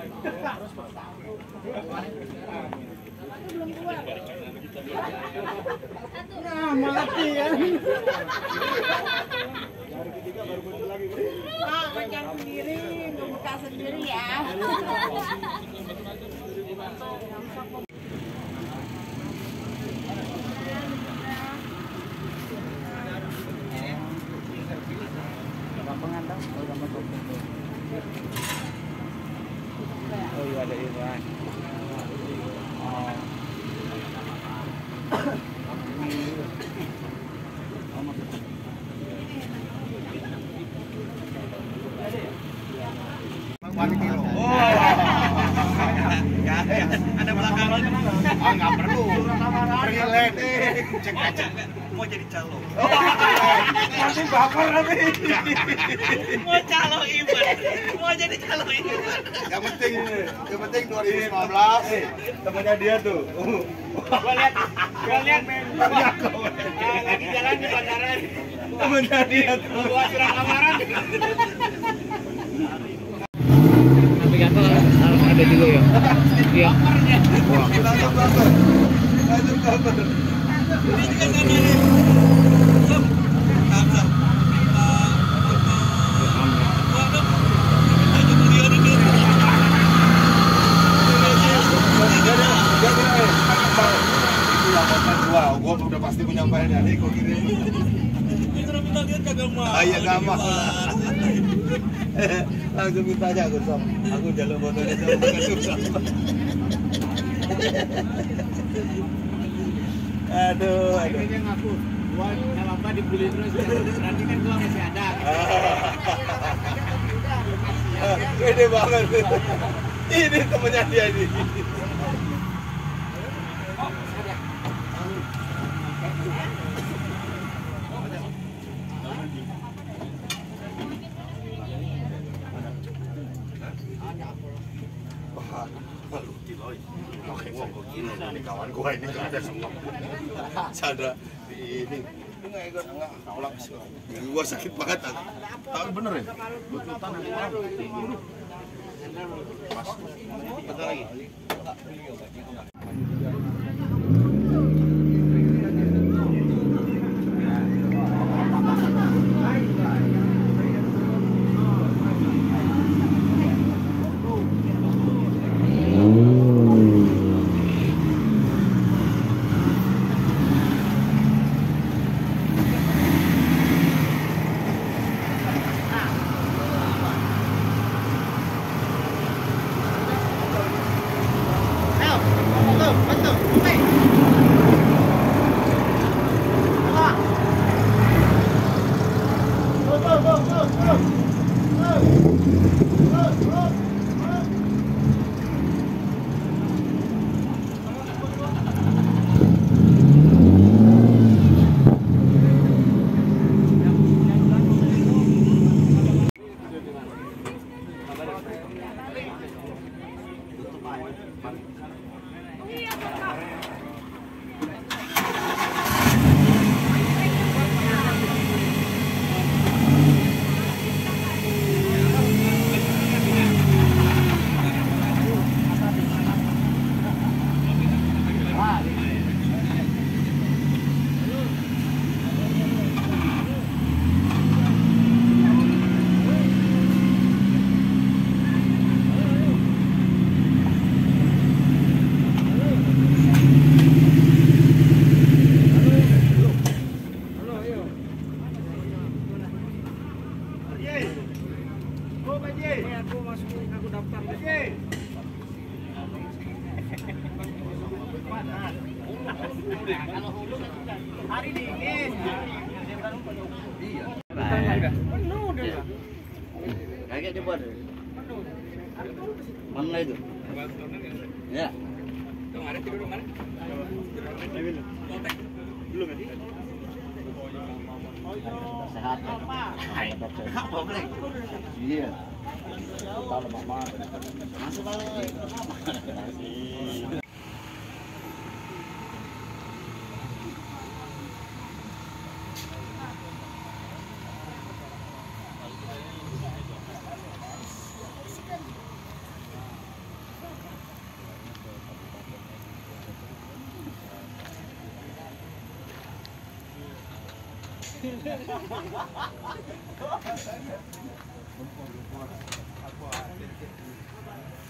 Nah, mati kan. Ah, makan sendiri, buka sendiri ya. Oh iya ada Iwan. Ada belakangnya. Nggak perlu. Relax. Cek aja. Mau jadi calo. Nanti bakar nanti. Mau calo Iwan. Mau jadi calo Iwan. Yang penting, yang penting 2015. Temannya dia tuh. Gua lihat, gua lihat lagi jalan di bandara. Temannya dia tuh. Gua surat lamaran. Navigator harus ada dulu ya. Iya. Langsung bakar. Langsung bakar. Ini juga sama nih. Sam. Sam, Ayo beliau dulu. Gua, gua udah pasti menyampaikan dari kirim. Kita minta lihat kagak mau. Ah, iya, nggak mau. Langsung minta aja aku sam. Aku jalur fotonya sama bukan susah. Aduh, aduh. Ngaku, gua nggak apa-apa dibully terus. Berarti kan gua masih ada. Pede banget. Ini temennya dia ini. Ini ini kawan gua ini ada semua ada ini. Gua sakit banget tapi bener ya? Betutan yang kurang lagi Hari dingin. Kaget dia buat. Mana itu? Ya. Sehat. Apa? Iya. Thank you.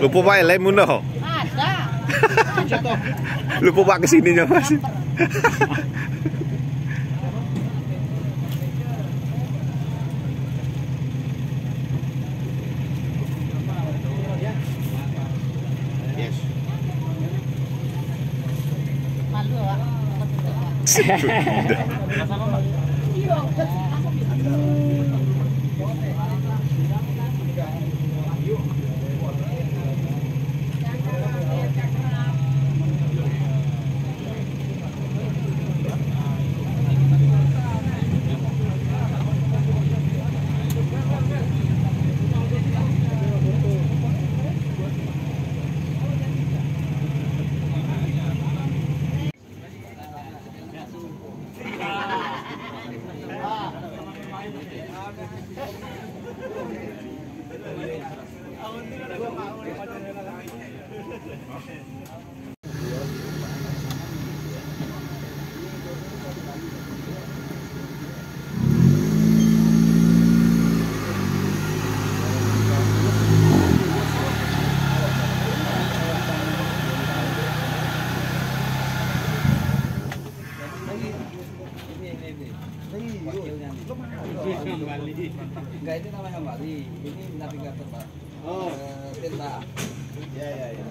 Lupa pak elem muno. Ada. Lupa pak ke sininya mas. Yes. Malu ya. Enggak itu namanya Bali. Ini navigator pak. Oh. Tenta. Ya ya ya.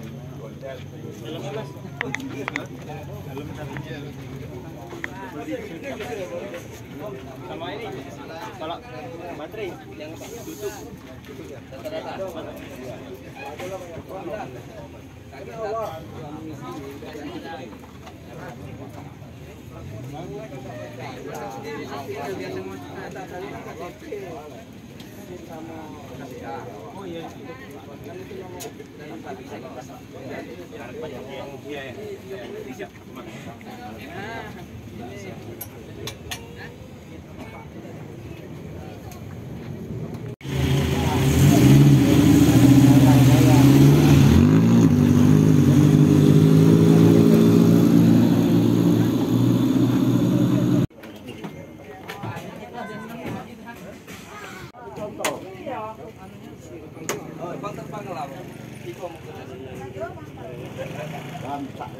Sama ini. Kalau baterai yang tutup. Rata-rata. Oh iya. Iya ya. Tặng.